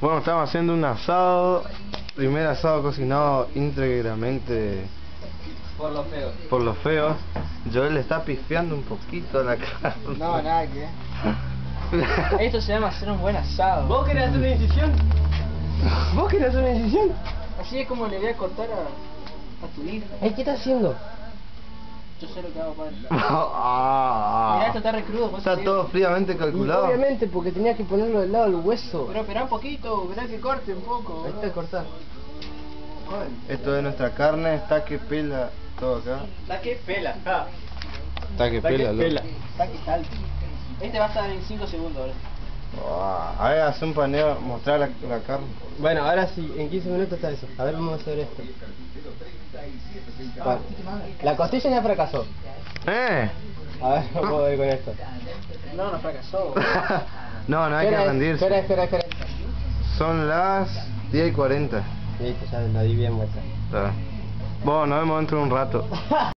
Bueno, estamos haciendo un asado. Primer asado cocinado íntegramente Por lo feo. por los feos. Joel le está pifiando un poquito la carne. No, nada que. Esto se llama hacer un buen asado. ¿Vos querés hacer una decisión? ¿Vos querés hacer una decisión? Así es como le voy a cortar a, a tu hijo. ¿qué estás haciendo? Yo sé lo que hago, padre. Esto está re crudo. ¿vos Está todo fríamente calculado. Obviamente, porque tenías que ponerlo del lado del hueso. Pero espera un poquito, verá que corte un poco. Ahí está, cortá. Esto es nuestra carne, está que pela todo acá. La que pela. Está que Está que pela, loco. pela. Está que salta. Este va a estar en 5 segundos ahora. Ah, a ver, hace un paneo, mostrar la, la carne. Bueno, ahora sí, en 15 minutos está eso. A ver, vamos a hacer esto. Bueno, la costilla ya fracasó. ¡Eh! A ver, no puedo ir con esto. No, no fracasó. no, no hay que rendirse. Espera, espera, espera. Son las 10 y 40. Listo, ya la di bien vuelta. Bueno, nos vemos dentro de un rato.